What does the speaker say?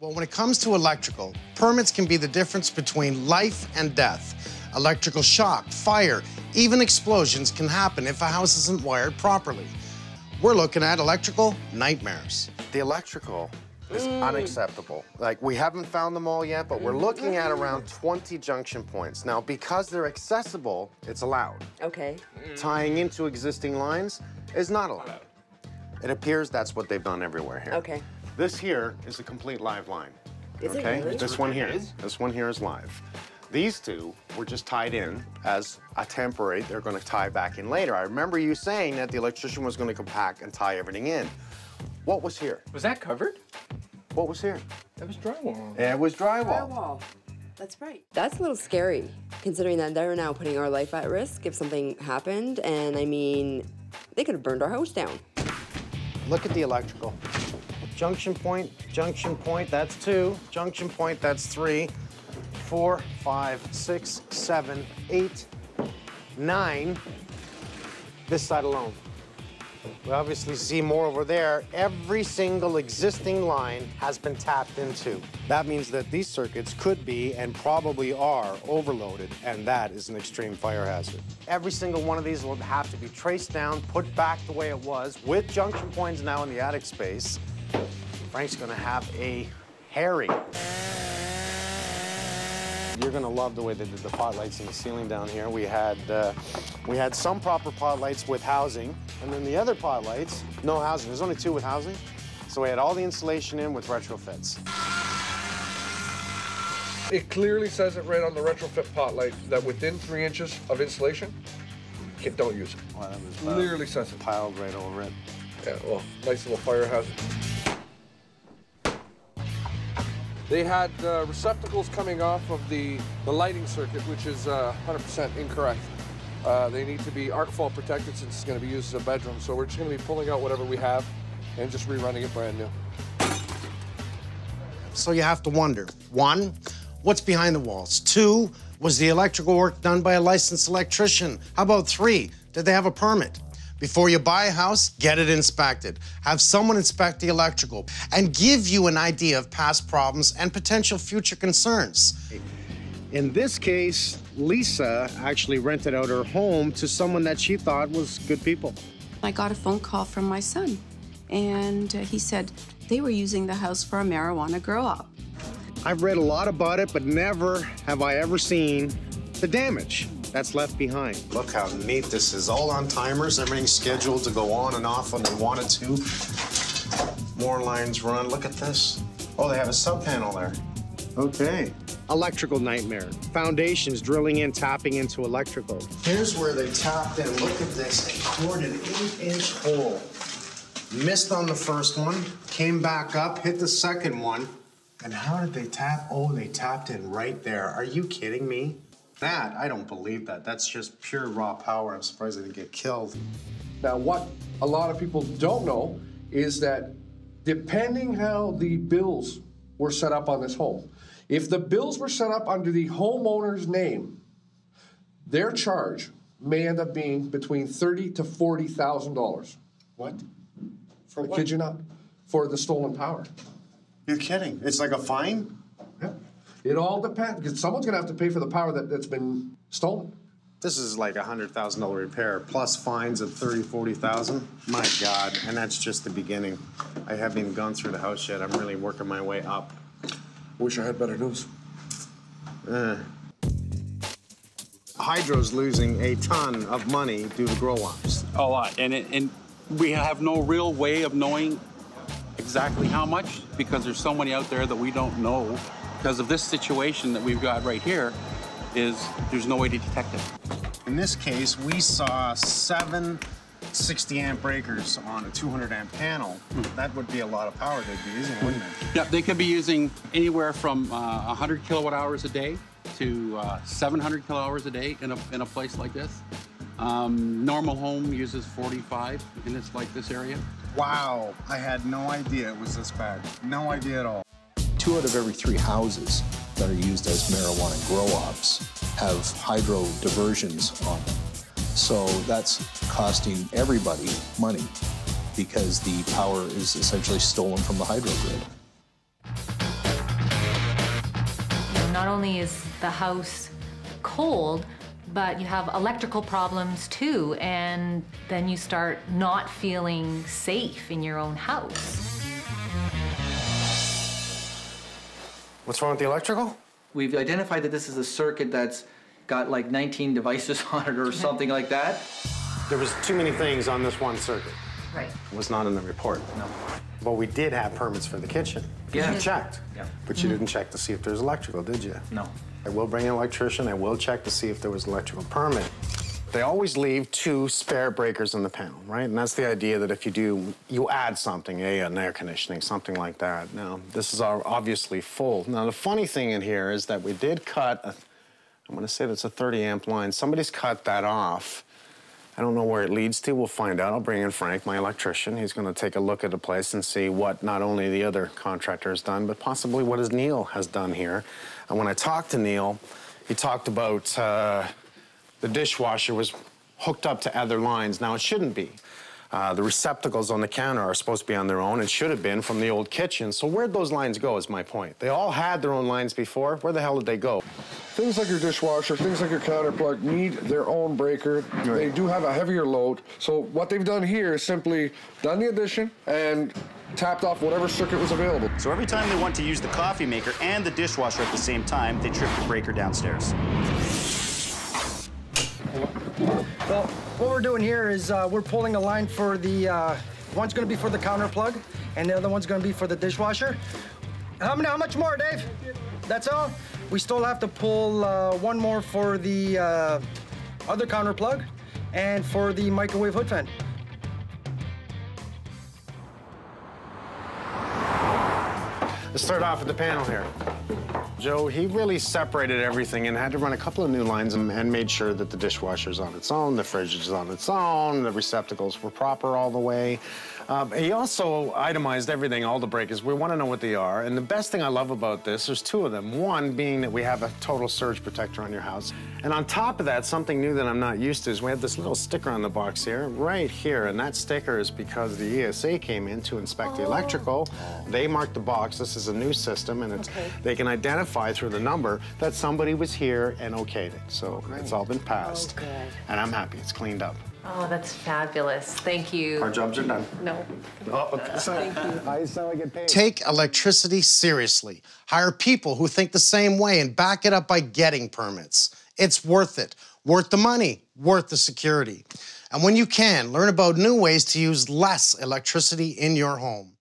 Well, when it comes to electrical, permits can be the difference between life and death. Electrical shock, fire, even explosions can happen if a house isn't wired properly. We're looking at electrical nightmares. The electrical is unacceptable. Like, we haven't found them all yet, but we're looking at around 20 junction points. Now, because they're accessible, it's allowed. Okay. Tying into existing lines is not allowed. It appears that's what they've done everywhere here. Okay. This here is a complete live line. Is it okay? really? This one here. This one here is live. These two were just tied in as a temporary. They're going to tie back in later. I remember you saying that the electrician was going to come back and tie everything in. What was here? Was that covered? What was here? That was drywall. It was drywall. Drywall. That's right. That's a little scary, considering that they're now putting our life at risk if something happened. And I mean, they could have burned our house down. Look at the electrical. Junction point, junction point, that's two. Junction point, that's three. Four, five, six, seven, eight, nine. This side alone. We obviously see more over there. Every single existing line has been tapped into. That means that these circuits could be and probably are overloaded, and that is an extreme fire hazard. Every single one of these will have to be traced down, put back the way it was, with junction points now in the attic space. Frank's gonna have a hairy. You're gonna love the way they did the pot lights in the ceiling down here. We had uh, we had some proper pot lights with housing, and then the other pot lights, no housing. There's only two with housing, so we had all the insulation in with retrofits. It clearly says it right on the retrofit pot light that within three inches of insulation, don't use it. Well, that was Clearly says it. piled right over it. Yeah, well, nice little fire hazard. They had uh, receptacles coming off of the, the lighting circuit, which is uh, 100% incorrect. Uh, they need to be arc fault protected since it's going to be used as a bedroom. So we're just going to be pulling out whatever we have and just rerunning it brand new. So you have to wonder one, what's behind the walls? Two, was the electrical work done by a licensed electrician? How about three, did they have a permit? Before you buy a house, get it inspected. Have someone inspect the electrical and give you an idea of past problems and potential future concerns. In this case, Lisa actually rented out her home to someone that she thought was good people. I got a phone call from my son, and uh, he said they were using the house for a marijuana grow op. I've read a lot about it, but never have I ever seen the damage that's left behind. Look how neat this is. All on timers, everything's scheduled to go on and off when they wanted to. More lines run. Look at this. Oh, they have a sub panel there. Okay. Electrical nightmare. Foundations drilling in, tapping into electrical. Here's where they tapped in. Look at this. They cored an eight inch hole. Missed on the first one, came back up, hit the second one. And how did they tap? Oh, they tapped in right there. Are you kidding me? That, I don't believe that. That's just pure raw power. I'm surprised they didn't get killed. Now, what a lot of people don't know is that depending how the bills were set up on this home, if the bills were set up under the homeowner's name, their charge may end up being between thirty to forty thousand dollars. What? For I kid you not, for the stolen power. You're kidding. It's like a fine? It all depends because someone's going to have to pay for the power that, that's been stolen. This is like a hundred thousand dollar repair plus fines of thirty, forty thousand. My God, and that's just the beginning. I haven't even gone through the house yet. I'm really working my way up. Wish I had better news. Uh. Hydro's losing a ton of money due to grow ops. A lot, and it, and we have no real way of knowing exactly how much because there's so many out there that we don't know because of this situation that we've got right here is there's no way to detect it. In this case, we saw seven 60 amp breakers on a 200 amp panel. That would be a lot of power they'd be using, wouldn't it? Yeah, they could be using anywhere from uh, 100 kilowatt hours a day to uh, 700 kilowatt hours a day in a, in a place like this. Um, normal home uses 45 and it's like this area. Wow, I had no idea it was this bad. No idea at all. Two out of every three houses that are used as marijuana grow ops have hydro diversions on them. So that's costing everybody money because the power is essentially stolen from the hydro grid. not only is the house cold, but you have electrical problems too, and then you start not feeling safe in your own house. What's wrong with the electrical? We've identified that this is a circuit that's got like 19 devices on it or something like that. There was too many things on this one circuit. Right. It was not in the report. No. But we did have permits for the kitchen. Yeah. You checked. Yeah. But you mm-hmm. didn't check to see if there's electrical, did you? No. I will bring an electrician. I will check to see if there was electrical permit. They always leave two spare breakers in the panel, right? And that's the idea that if you do, you add something, a, an air conditioning, something like that. Now, this is obviously full. Now, the funny thing in here is that we did cut, I'm gonna say that's a 30 amp line. Somebody's cut that off. I don't know where it leads to. We'll find out. I'll bring in Frank, my electrician. He's going to take a look at the place and see what not only the other contractor has done, but possibly what his Neil has done here. And when I talked to Neil, he talked about uh, the dishwasher was hooked up to other lines. Now, it shouldn't be. Uh, the receptacles on the counter are supposed to be on their own. It should have been from the old kitchen. So where'd those lines go is my point. They all had their own lines before. Where the hell did they go? Things like your dishwasher, things like your counter plug need their own breaker. They do have a heavier load. So what they've done here is simply done the addition and tapped off whatever circuit was available. So every time they want to use the coffee maker and the dishwasher at the same time, they trip the breaker downstairs. Well, what we're doing here is uh, we're pulling a line for the, uh, one's gonna be for the counter plug, and the other one's gonna be for the dishwasher. How many, how much more, Dave? That's all? We still have to pull uh, one more for the uh, other counter plug and for the microwave hood fan. Let's start off with the panel here. Joe, he really separated everything and had to run a couple of new lines and, and made sure that the dishwasher's on its own, the fridge is on its own, the receptacles were proper all the way. Um, he also itemized everything, all the breakers. We want to know what they are. And the best thing I love about this, there's two of them. One being that we have a total surge protector on your house. And on top of that, something new that I'm not used to is we have this little sticker on the box here, right here. And that sticker is because the ESA came in to inspect the electrical. They marked the box. This is a new system, and it's, Okay. they can identify through the number that somebody was here and okayed it. So it's all been passed. good. And I'm happy. It's cleaned up. Oh, that's fabulous. Thank you. Our jobs are done. No. Oh, I still I get paid. Take electricity seriously. Hire people who think the same way and back it up by getting permits. It's worth it. Worth the money, worth the security. And when you can, learn about new ways to use less electricity in your home.